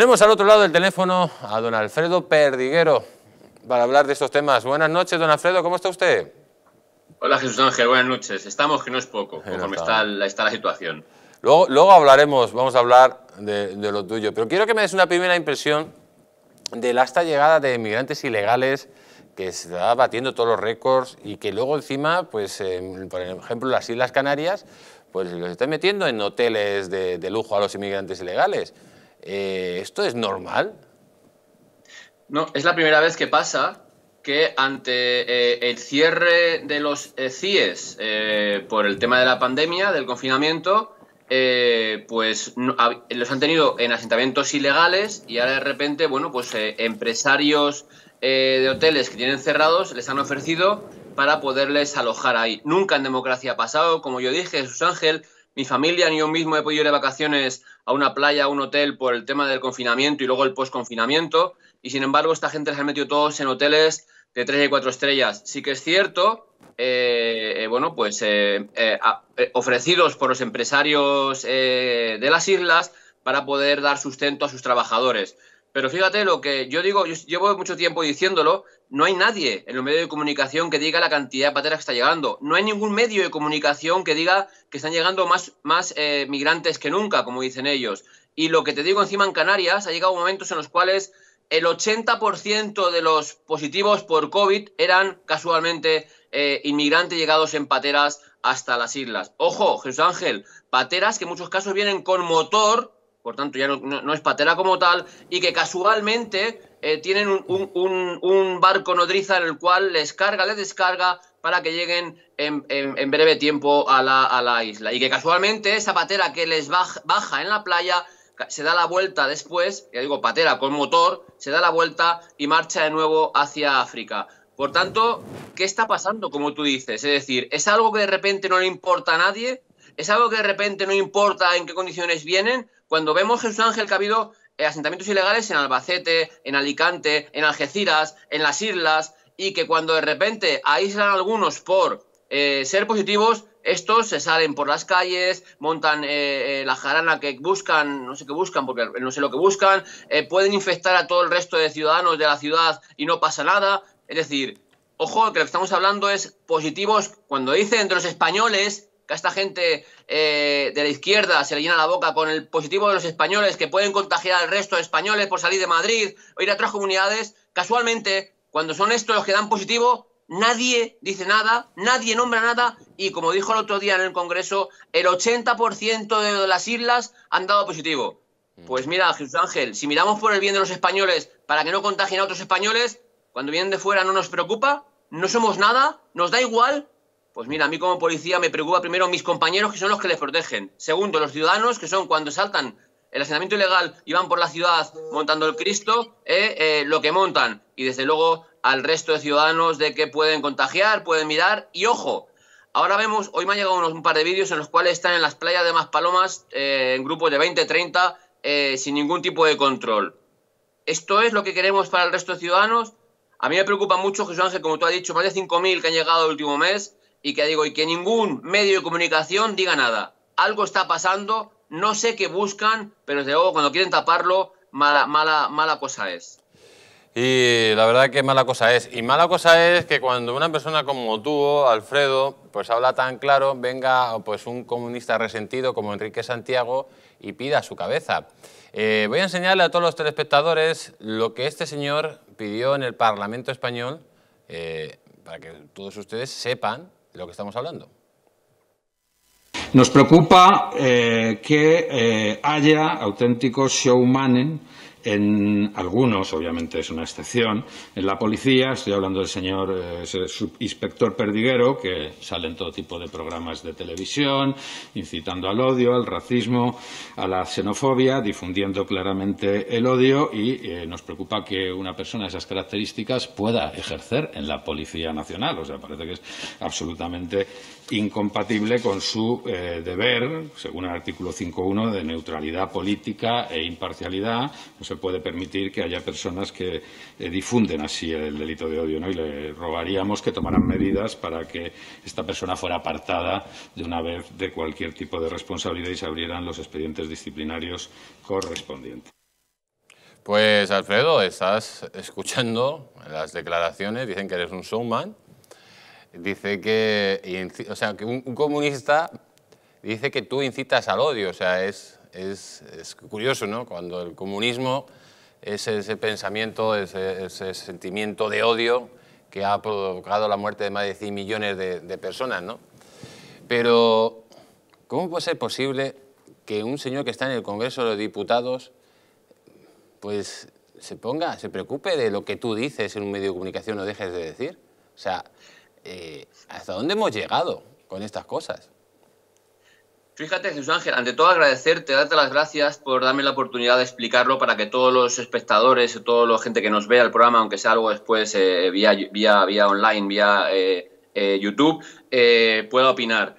Tenemos al otro lado del teléfono a don Alfredo Perdiguero para hablar de estos temas. Buenas noches, don Alfredo, ¿cómo está usted? Hola Jesús Ángel, buenas noches. Estamos que no es poco, conforme está, está la situación. Luego, luego hablaremos, vamos a hablar de, de, lo tuyo, pero quiero que me des una primera impresión de la esta llegada de migrantes ilegales que se está batiendo todos los récords y que luego encima, pues, por ejemplo, las Islas Canarias, pues los están metiendo en hoteles de, de lujo a los inmigrantes ilegales. Eh, ¿Esto es normal? No, es la primera vez que pasa que ante eh, el cierre de los eh, CIES por el tema de la pandemia, del confinamiento, pues los han tenido en asentamientos ilegales y ahora de repente, bueno, pues empresarios de hoteles que tienen cerrados les han ofrecido para poderles alojar ahí. Nunca en democracia ha pasado, como yo dije, Jesús Ángel, mi familia ni yo mismo he podido ir de vacaciones a una playa, a un hotel por el tema del confinamiento y luego el post-confinamiento. Y sin embargo, esta gente les ha metido todos en hoteles de tres y cuatro estrellas. Sí que es cierto, eh, eh, bueno, pues eh, ofrecidos por los empresarios de las islas para poder dar sustento a sus trabajadores. Pero fíjate lo que yo digo, yo llevo mucho tiempo diciéndolo, no hay nadie en los medios de comunicación que diga la cantidad de pateras que está llegando. No hay ningún medio de comunicación que diga que están llegando más, más eh, migrantes que nunca, como dicen ellos. Y lo que te digo encima en Canarias, ha llegado momentos en los cuales el 80% de los positivos por COVID eran casualmente eh, inmigrantes llegados en pateras hasta las islas. Ojo, Jesús Ángel, pateras que en muchos casos vienen con motor por tanto ya no, es patera como tal, y que casualmente eh, tienen un, barco nodriza en el cual les carga, les descarga para que lleguen en, breve tiempo a la, isla. Y que casualmente esa patera que les baja, baja en la playa se da la vuelta después, ya digo, patera con motor, se da la vuelta y marcha de nuevo hacia África. Por tanto, ¿qué está pasando, como tú dices? Es decir, ¿es algo que de repente no le importa a nadie? ¿Es algo que de repente no importa en qué condiciones vienen? Cuando vemos, Jesús Ángel, que ha habido eh, asentamientos ilegales en Albacete, en Alicante, en Algeciras, en las islas, y que cuando de repente aíslan algunos por eh, ser positivos, estos se salen por las calles, montan eh, la jarana que buscan, no sé qué buscan, porque no sé lo que buscan, pueden infectar a todo el resto de ciudadanos de la ciudad y no pasa nada. Es decir, ojo, que lo que estamos hablando es positivos, cuando dicen entre los españoles, que a esta gente eh, de la izquierda se le llena la boca con el positivo de los españoles que pueden contagiar al resto de españoles por salir de Madrid o ir a otras comunidades, casualmente, cuando son estos los que dan positivo, nadie dice nada, nadie nombra nada y como dijo el otro día en el Congreso, el 80% de las islas han dado positivo. Mm. Pues mira, Jesús Ángel, si miramos por el bien de los españoles para que no contagien a otros españoles, cuando vienen de fuera no nos preocupa, no somos nada, nos da igual, pues mira, a mí como policía me preocupa primero mis compañeros que son los que les protegen. Segundo, los ciudadanos que son cuando saltan el asentamiento ilegal y van por la ciudad montando el Cristo, eh, eh, lo que montan. Y desde luego al resto de ciudadanos de que pueden contagiar, pueden mirar. Y ojo, ahora vemos, hoy me han llegado un par de vídeos en los cuales están en las playas de Maspalomas eh, en grupos de 20, 30, sin ningún tipo de control. ¿Esto es lo que queremos para el resto de ciudadanos? A mí me preocupa mucho, Jesús Ángel, como tú has dicho, más de 5.000 que han llegado el último mes y que digo, y que ningún medio de comunicación diga nada. Algo está pasando, no sé qué buscan, pero desde luego cuando quieren taparlo, mala, mala, mala cosa es. Y la verdad que mala cosa es. Y mala cosa es que cuando una persona como tú, Alfredo, pues habla tan claro, venga pues un comunista resentido como Enrique Santiago y pida su cabeza. Eh, voy a enseñarle a todos los telespectadores lo que este señor pidió en el Parlamento Español eh, para que todos ustedes sepan de lo que estamos hablando. Nos preocupa eh, que eh, haya auténticos showmanen en algunos, obviamente es una excepción, en la policía, estoy hablando del señor eh, subinspector Perdiguero, que sale en todo tipo de programas de televisión, incitando al odio, al racismo, a la xenofobia, difundiendo claramente el odio y eh, nos preocupa que una persona de esas características pueda ejercer en la Policía Nacional. O sea, parece que es absolutamente incompatible con su eh, deber, según el artículo 5.1, de neutralidad política e imparcialidad. No se puede permitir que haya personas que eh, difunden así el delito de odio. ¿no? Y le rogaríamos que tomaran medidas para que esta persona fuera apartada de una vez de cualquier tipo de responsabilidad y se abrieran los expedientes disciplinarios correspondientes. Pues Alfredo, estás escuchando las declaraciones, dicen que eres un showman. Dice que, o sea, que un, comunista dice que tú incitas al odio, o sea, es, es, es curioso, ¿no? Cuando el comunismo es ese pensamiento, ese, ese, sentimiento de odio que ha provocado la muerte de más de 100 millones de, personas, ¿no? Pero, ¿cómo puede ser posible que un señor que está en el Congreso de los Diputados pues se ponga, se preocupe de lo que tú dices en un medio de comunicación o dejes de decir. O sea, eh, ¿hasta dónde hemos llegado con estas cosas? Fíjate, Jesús Ángel, ante todo agradecerte, darte las gracias por darme la oportunidad de explicarlo para que todos los espectadores, toda la gente que nos vea el programa, aunque sea algo después eh, vía, vía, vía online, vía eh, YouTube, pueda opinar.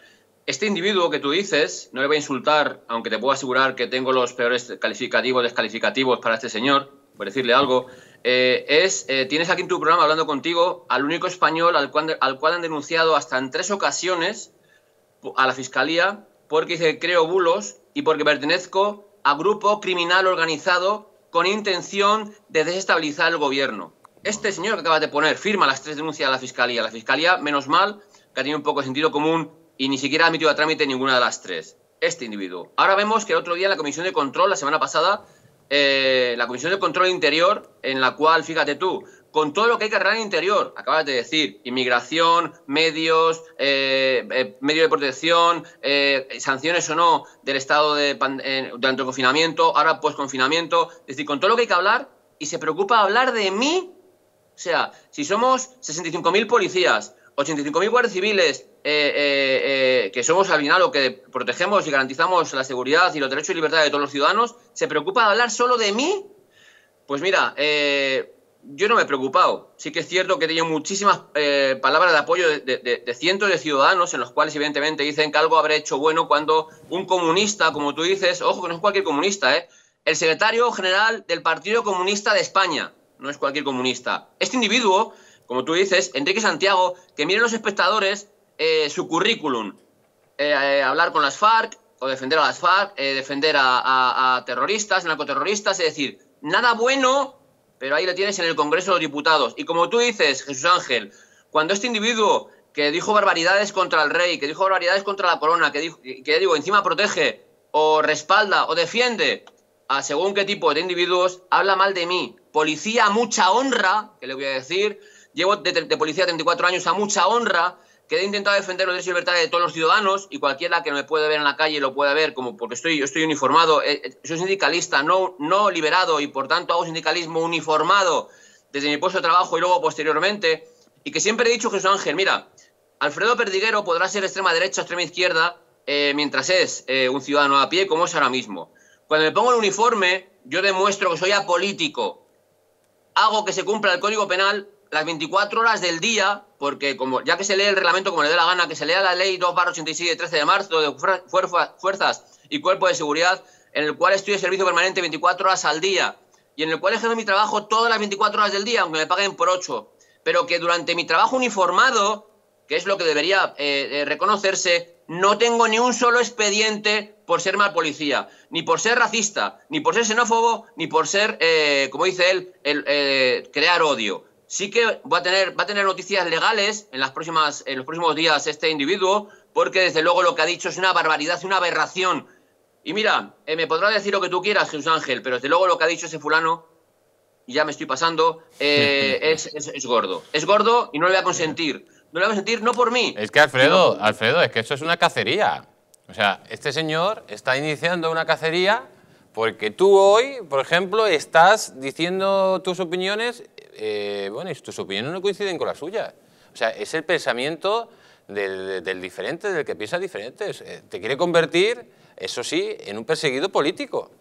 Este individuo que tú dices, no le voy a insultar, aunque te puedo asegurar que tengo los peores calificativos, descalificativos para este señor, por decirle algo, eh, es, eh, tienes aquí en tu programa hablando contigo al único español al cual, al cual han denunciado hasta en tres ocasiones a la fiscalía porque dice creo bulos y porque pertenezco a grupo criminal organizado con intención de desestabilizar el gobierno. Este señor que acabas de poner firma las tres denuncias a la fiscalía. La fiscalía, menos mal, que ha tenido un poco de sentido común y ni siquiera ha admitido a trámite ninguna de las tres. Este individuo. Ahora vemos que el otro día en la Comisión de Control, la semana pasada, eh, la Comisión de Control Interior, en la cual, fíjate tú, con todo lo que hay que arreglar en interior, acabas de decir, inmigración, medios, eh, eh medio de protección, eh, sanciones o no del estado de, durante el confinamiento, ahora post-confinamiento, es decir, con todo lo que hay que hablar y se preocupa hablar de mí. O sea, si somos 65.000 policías, 85.000 guardias civiles, eh, eh, eh, que somos al final lo que protegemos y garantizamos la seguridad y los derechos y libertades de todos los ciudadanos, ¿se preocupa de hablar solo de mí? Pues mira, yo no me he preocupado. Sí que es cierto que he tenido muchísimas palabras de apoyo de, cientos de ciudadanos en los cuales evidentemente dicen que algo habré hecho bueno cuando un comunista, como tú dices, ojo que no es cualquier comunista, ¿eh? el secretario general del Partido Comunista de España, no es cualquier comunista. Este individuo como tú dices, Enrique Santiago, que miren los espectadores eh, su currículum. Eh, eh, hablar con las FARC o defender a las FARC, defender a, terroristas, narcoterroristas, es decir, nada bueno, pero ahí lo tienes en el Congreso de los Diputados. Y como tú dices, Jesús Ángel, cuando este individuo que dijo barbaridades contra el rey, que dijo barbaridades contra la corona, que, dijo, digo, encima protege o respalda o defiende a según qué tipo de individuos, habla mal de mí. Policía mucha honra, que le voy a decir, Llevo de, policía 34 años a mucha honra, que he intentado defender los derechos y libertades de todos los ciudadanos y cualquiera que me puede ver en la calle lo puede ver como porque estoy, yo estoy uniformado, eh, eh, soy sindicalista, no, no liberado y por tanto hago sindicalismo uniformado desde mi puesto de trabajo y luego posteriormente. Y que siempre he dicho, Jesús Ángel, mira, Alfredo Perdiguero podrá ser extrema derecha, extrema izquierda, eh, mientras es un ciudadano a pie como es ahora mismo. Cuando me pongo el uniforme, yo demuestro que soy apolítico. Hago que se cumpla el Código Penal las 24 horas del día, porque como ya que se lee el reglamento como le dé la gana, que se lea la ley 2 87 de 13 de marzo de fuerzas y cuerpo de seguridad, en el cual estoy de servicio permanente 24 horas al día y en el cual ejerzo mi trabajo todas las 24 horas del día, aunque me paguen por 8, pero que durante mi trabajo uniformado, que es lo que debería eh, eh, reconocerse, no tengo ni un solo expediente por ser mal policía, ni por ser racista, ni por ser xenófobo, ni por ser, eh, como dice él, el, crear odio sí que va a tener, va a tener noticias legales en, las próximas, en los próximos días este individuo, porque desde luego lo que ha dicho es una barbaridad, una aberración. Y mira, eh, me podrá decir lo que tú quieras, Jesús Ángel, pero desde luego lo que ha dicho ese fulano, y ya me estoy pasando, eh, es, es, gordo. Es gordo y no le voy a consentir. No le voy a consentir no por mí. Es que Alfredo, Alfredo, es que eso es una cacería. O sea, este señor está iniciando una cacería porque tú hoy, por ejemplo, estás diciendo tus opiniones eh, bueno, y tus opiniones no coinciden con las suyas. O sea, es el pensamiento del, diferente, del que piensa diferente. Eh, te quiere convertir, eso sí, en un perseguido político.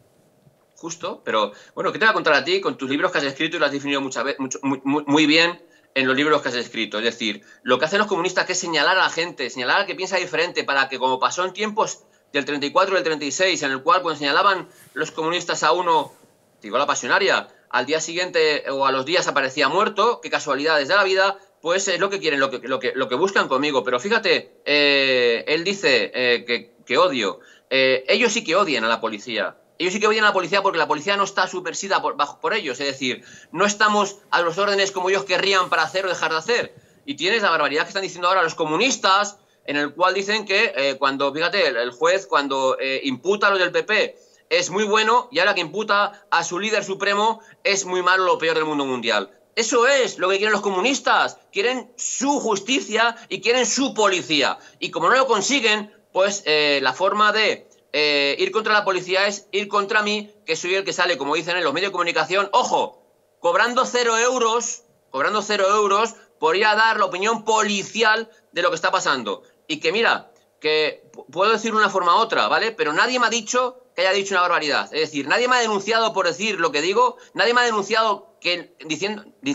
Justo, pero bueno, ¿qué te voy a contar a ti con tus libros que has escrito y lo has definido veces, muy, bien en los libros que has escrito? Es decir, lo que hacen los comunistas es señalar a la gente, señalar a que piensa diferente para que como pasó en tiempos del 34 y del 36, en el cual cuando señalaban los comunistas a uno, digo la pasionaria, al día siguiente o a los días aparecía muerto, qué casualidades de la vida, pues es lo que quieren, lo que, lo que, lo que buscan conmigo. Pero fíjate, eh, él dice eh, que, odio. Eh, ellos sí que odian a la policía. ellos sí que oyen a la policía porque la policía no está supersida por, bajo, por ellos. Es decir, no estamos a los órdenes como ellos querrían para hacer o dejar de hacer. Y tienes la barbaridad que están diciendo ahora los comunistas, en el cual dicen que eh, cuando, fíjate, el, juez cuando eh, imputa a los del PP es muy bueno y ahora que imputa a su líder supremo es muy malo, lo peor del mundo mundial. Eso es lo que quieren los comunistas. Quieren su justicia y quieren su policía. Y como no lo consiguen, pues eh, la forma de eh, ir contra la policía es ir contra mí, que soy el que sale, como dicen en los medios de comunicación, ojo, cobrando cero euros, cobrando cero euros por ir a dar la opinión policial de lo que está pasando. Y que mira, que puedo decir una forma u otra, ¿vale? Pero nadie me ha dicho que haya dicho una barbaridad. Es decir, nadie me ha denunciado por decir lo que digo, nadie me ha denunciado que,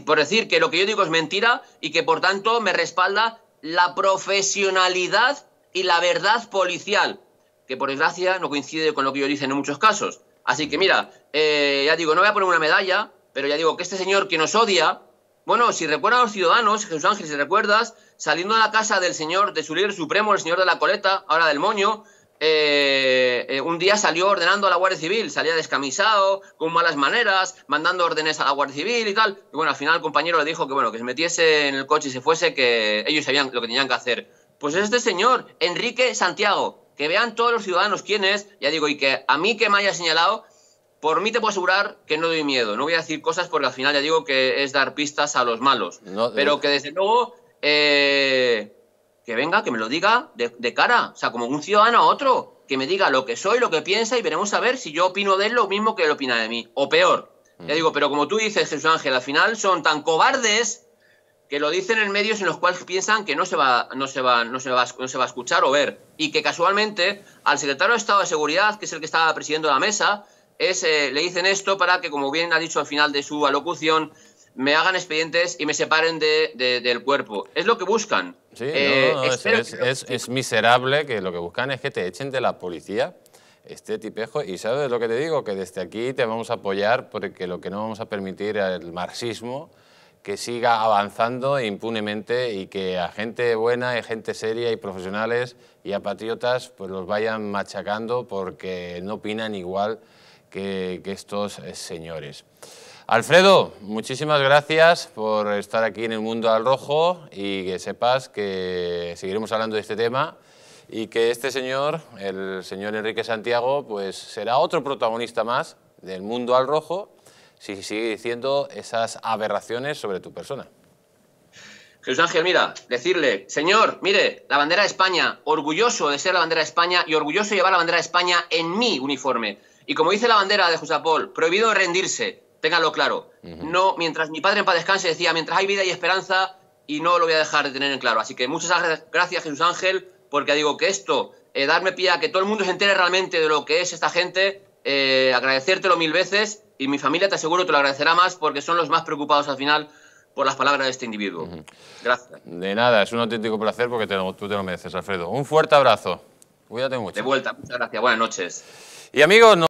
por decir que lo que yo digo es mentira y que por tanto me respalda la profesionalidad y la verdad policial, que por desgracia no coincide con lo que yo dicen en muchos casos. Así que mira, eh, ya digo, no voy a poner una medalla, pero ya digo que este señor que nos odia, bueno, si recuerdan los ciudadanos, Jesús Ángel, si recuerdas, saliendo de la casa del señor, de su líder supremo, el señor de la coleta, ahora del moño, eh, eh, un día salió ordenando a la Guardia Civil, salía descamisado, con malas maneras, mandando órdenes a la Guardia Civil y tal. Y bueno, al final el compañero le dijo que bueno, que se metiese en el coche y se fuese, que ellos sabían lo que tenían que hacer. Pues es este señor, Enrique Santiago, que vean todos los ciudadanos quién es, ya digo, y que a mí que me haya señalado, por mí te puedo asegurar que no doy miedo. No voy a decir cosas porque al final ya digo que es dar pistas a los malos. pero que desde luego eh, que venga, que me lo diga de, cara, o sea, como un ciudadano a otro, que me diga lo que soy, lo que piensa y veremos a ver si yo opino de él lo mismo que él opina de mí, o peor. Ya mm. digo, pero como tú dices, Jesús Ángel, al final son tan cobardes que lo dicen en medios en los cuales piensan que no se va, no se va, no se va, no se va a escuchar o ver. Y que casualmente al secretario de Estado de Seguridad, que es el que estaba presidiendo la mesa, es, eh, le dicen esto para que, como bien ha dicho al final de su alocución, me hagan expedientes y me separen de, del cuerpo. Es lo que buscan. Sí, eh, es, miserable que lo que buscan es que te echen de la policía este tipejo. Y sabes lo que te digo, que desde aquí te vamos a apoyar porque lo que no vamos a permitir es el marxismo que siga avanzando impunemente y que a gente buena y gente seria y profesionales y a patriotas pues los vayan machacando porque no opinan igual que, estos señores. Alfredo, muchísimas gracias por estar aquí en el Mundo al Rojo y que sepas que seguiremos hablando de este tema y que este señor, el señor Enrique Santiago, pues será otro protagonista más del Mundo al Rojo si sigue diciendo esas aberraciones sobre tu persona. Jesús Ángel, mira, decirle, señor, mire, la bandera de España, orgulloso de ser la bandera de España y orgulloso de llevar la bandera de España en mi uniforme. Y como dice la bandera de Jusapol, prohibido rendirse, Ténganlo claro. No, mientras mi padre en paz descanse decía, mientras hay vida y esperanza, y no lo voy a dejar de tener en claro. Así que muchas gracias, Jesús Ángel, porque digo que esto, eh, darme pie a que todo el mundo se entere realmente de lo que es esta gente, eh, agradecértelo mil veces, y mi familia te aseguro te lo agradecerá más porque son los más preocupados al final por las palabras de este individuo. Gracias. De nada, es un auténtico placer porque tú te lo mereces, Alfredo. Un fuerte abrazo. Cuídate mucho. De vuelta, muchas gracias. Buenas noches. Y amigos,